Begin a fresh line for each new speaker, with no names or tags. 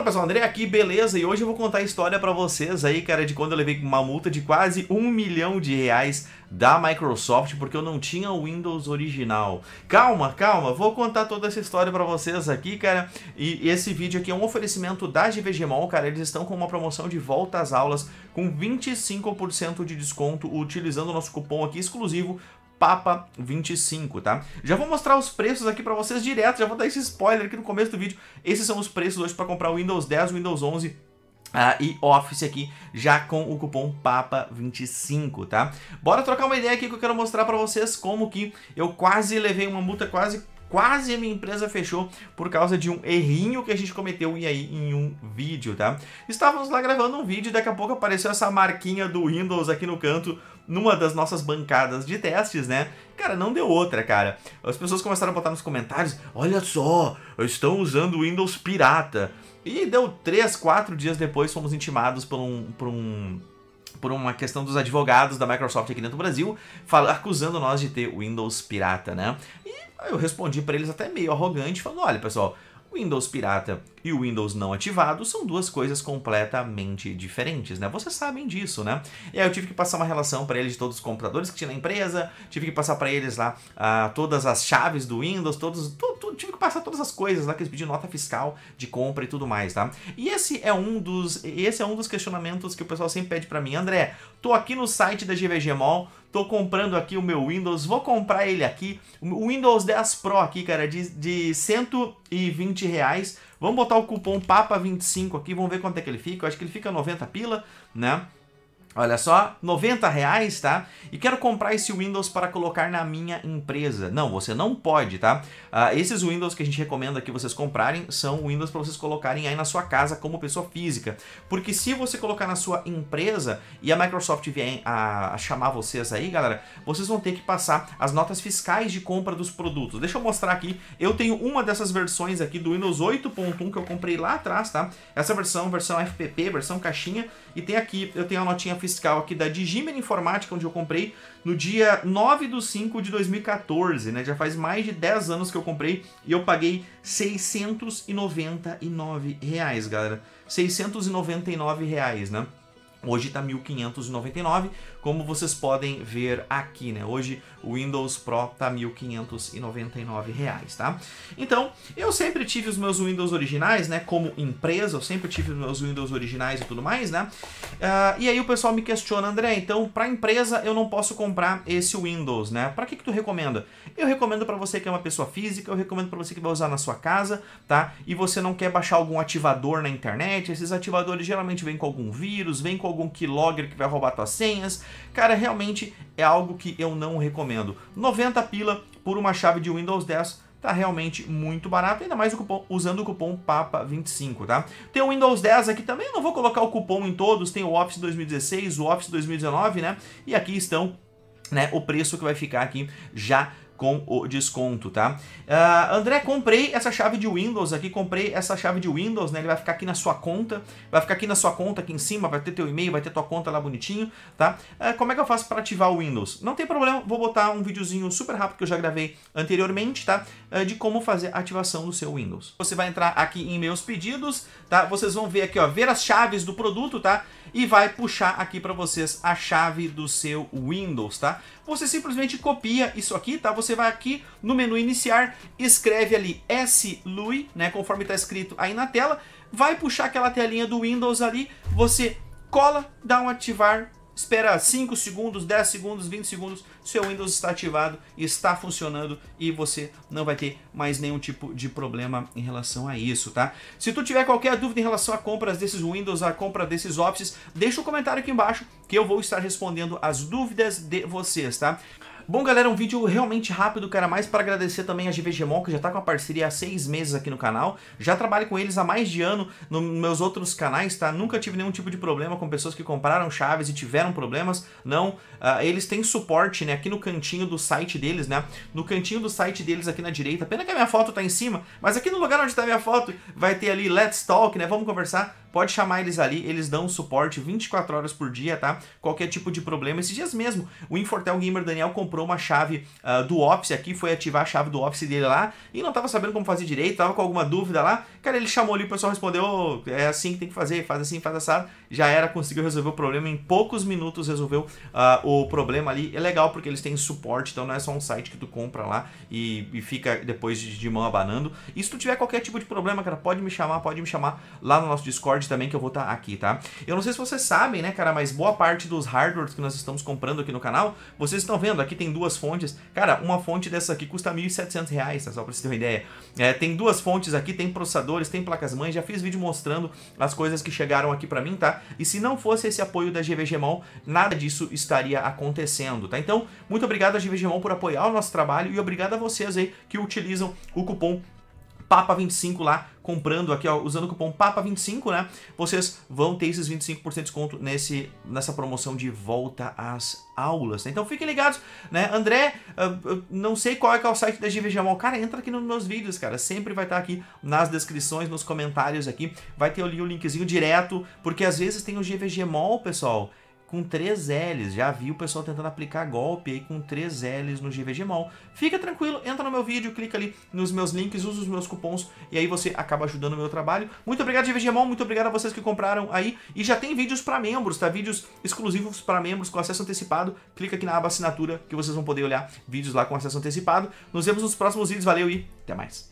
Fala pessoal, André aqui, beleza? E hoje eu vou contar a história pra vocês aí, cara, de quando eu levei uma multa de quase um milhão de reais da Microsoft porque eu não tinha o Windows original. Calma, calma, vou contar toda essa história pra vocês aqui, cara. E esse vídeo aqui é um oferecimento da GVGMOL, cara. Eles estão com uma promoção de volta às aulas com 25% de desconto utilizando o nosso cupom aqui exclusivo Papa 25, tá? Já vou mostrar os preços aqui para vocês direto, já vou dar esse spoiler aqui no começo do vídeo. Esses são os preços hoje para comprar o Windows 10, o Windows 11 Uh, e Office aqui, já com o cupom PAPA25, tá? Bora trocar uma ideia aqui que eu quero mostrar para vocês como que eu quase levei uma multa, quase quase a minha empresa fechou por causa de um errinho que a gente cometeu e aí em um vídeo, tá? Estávamos lá gravando um vídeo e daqui a pouco apareceu essa marquinha do Windows aqui no canto numa das nossas bancadas de testes, né? Cara, não deu outra, cara. As pessoas começaram a botar nos comentários, olha só, estão usando o Windows pirata. E deu 3, 4 dias depois fomos intimados por um, por um por uma questão dos advogados da Microsoft aqui dentro do Brasil, fala, acusando nós de ter Windows pirata, né? E eu respondi para eles até meio arrogante, falando, olha pessoal, Windows pirata e o Windows não ativado são duas coisas completamente diferentes, né? Vocês sabem disso, né? E aí eu tive que passar uma relação para eles de todos os computadores que tinha na empresa, tive que passar para eles lá uh, todas as chaves do Windows, todos, tive que passar todas as coisas lá que eles pediam nota fiscal de compra e tudo mais, tá? E esse é um dos, esse é um dos questionamentos que o pessoal sempre pede para mim, André, tô aqui no site da GVG Mall, tô comprando aqui o meu Windows, vou comprar ele aqui, o Windows 10 Pro aqui, cara, de, de 120 reais, Vamos botar o cupom PAPA25 aqui, vamos ver quanto é que ele fica. Eu acho que ele fica 90 pila, né? Olha só, 90 reais, tá? E quero comprar esse Windows para colocar na minha empresa. Não, você não pode, tá? Uh, esses Windows que a gente recomenda que vocês comprarem são Windows para vocês colocarem aí na sua casa como pessoa física. Porque se você colocar na sua empresa e a Microsoft vier a, a chamar vocês aí, galera, vocês vão ter que passar as notas fiscais de compra dos produtos. Deixa eu mostrar aqui. Eu tenho uma dessas versões aqui do Windows 8.1 que eu comprei lá atrás, tá? Essa versão, versão FPP, versão caixinha. E tem aqui, eu tenho a notinha fiscal aqui da Digimen Informática, onde eu comprei no dia 9 de 5 de 2014, né? Já faz mais de 10 anos que eu comprei e eu paguei 699 reais, galera. 699 reais, né? Hoje está 1.599, como vocês podem ver aqui, né? Hoje o Windows Pro tá 1.599 reais, tá? Então, eu sempre tive os meus Windows originais, né? Como empresa, eu sempre tive os meus Windows originais e tudo mais, né? Uh, e aí o pessoal me questiona, André, então para empresa eu não posso comprar esse Windows, né? Para que que tu recomenda? Eu recomendo para você que é uma pessoa física, eu recomendo para você que vai usar na sua casa, tá? E você não quer baixar algum ativador na internet, esses ativadores geralmente vêm com algum vírus, vêm com algum keylogger que vai roubar tuas senhas. Cara, realmente é algo que eu não recomendo. 90 pila por uma chave de Windows 10 tá realmente muito barato, ainda mais o cupom, usando o cupom PAPA25, tá? Tem o Windows 10 aqui também, não vou colocar o cupom em todos, tem o Office 2016, o Office 2019, né? E aqui estão né, o preço que vai ficar aqui já com o desconto, tá? Uh, André, comprei essa chave de Windows aqui, comprei essa chave de Windows, né? Ele vai ficar aqui na sua conta, vai ficar aqui na sua conta aqui em cima, vai ter teu e-mail, vai ter tua conta lá bonitinho, tá? Uh, como é que eu faço para ativar o Windows? Não tem problema, vou botar um videozinho super rápido que eu já gravei anteriormente, tá? Uh, de como fazer a ativação do seu Windows. Você vai entrar aqui em meus pedidos, tá? Vocês vão ver aqui, ó, ver as chaves do produto, tá? E vai puxar aqui para vocês a chave do seu Windows, tá? Você simplesmente copia isso aqui, tá? Você vai aqui no menu iniciar, escreve ali SLUI, né? Conforme está escrito aí na tela, vai puxar aquela telinha do Windows ali, você cola, dá um ativar, espera 5 segundos, 10 segundos, 20 segundos, seu Windows está ativado, está funcionando e você não vai ter mais nenhum tipo de problema em relação a isso, tá? Se tu tiver qualquer dúvida em relação a compras desses Windows, a compra desses Office, deixa um comentário aqui embaixo que eu vou estar respondendo as dúvidas de vocês, tá? Bom, galera, um vídeo realmente rápido, cara, mais para agradecer também a GVGMOL, que já tá com a parceria há seis meses aqui no canal. Já trabalho com eles há mais de ano nos meus outros canais, tá? Nunca tive nenhum tipo de problema com pessoas que compraram chaves e tiveram problemas. Não, uh, eles têm suporte, né, aqui no cantinho do site deles, né? No cantinho do site deles aqui na direita. Pena que a minha foto tá em cima, mas aqui no lugar onde tá a minha foto vai ter ali Let's Talk, né? Vamos conversar pode chamar eles ali, eles dão suporte 24 horas por dia, tá? Qualquer tipo de problema. Esses dias mesmo, o Infortel Gamer Daniel comprou uma chave uh, do Office aqui, foi ativar a chave do Office dele lá e não tava sabendo como fazer direito, tava com alguma dúvida lá. Cara, ele chamou ali, o pessoal respondeu, oh, é assim que tem que fazer, faz assim, faz assado. Já era, conseguiu resolver o problema, em poucos minutos resolveu uh, o problema ali. É legal porque eles têm suporte, então não é só um site que tu compra lá e, e fica depois de, de mão abanando. E se tu tiver qualquer tipo de problema, cara, pode me chamar, pode me chamar lá no nosso Discord também, que eu vou estar tá aqui, tá? Eu não sei se vocês sabem, né, cara, mas boa parte dos hardwares que nós estamos comprando aqui no canal, vocês estão vendo, aqui tem duas fontes. Cara, uma fonte dessa aqui custa R$ 1.700, tá? Só pra vocês terem uma ideia. É, tem duas fontes aqui, tem processadores, tem placas-mães, já fiz vídeo mostrando as coisas que chegaram aqui pra mim, tá? E se não fosse esse apoio da GVGMOL, nada disso estaria acontecendo, tá? Então, muito obrigado a GVGMOL por apoiar o nosso trabalho e obrigado a vocês aí que utilizam o cupom PAPA25 lá, comprando aqui, ó, usando o cupom PAPA25, né? Vocês vão ter esses 25% de desconto nesse, nessa promoção de volta às aulas. Né? Então fiquem ligados, né? André, uh, não sei qual é, que é o site da GVGMOL. Cara, entra aqui nos meus vídeos, cara. Sempre vai estar aqui nas descrições, nos comentários aqui. Vai ter ali o linkzinho direto, porque às vezes tem o GVGMOL, pessoal com 3 L's. Já vi o pessoal tentando aplicar golpe aí com 3 L's no GVGMOL. Fica tranquilo, entra no meu vídeo, clica ali nos meus links, usa os meus cupons e aí você acaba ajudando o meu trabalho. Muito obrigado, GVGMOL, muito obrigado a vocês que compraram aí. E já tem vídeos para membros, tá? Vídeos exclusivos para membros com acesso antecipado. Clica aqui na aba assinatura que vocês vão poder olhar vídeos lá com acesso antecipado. Nos vemos nos próximos vídeos, valeu e até mais.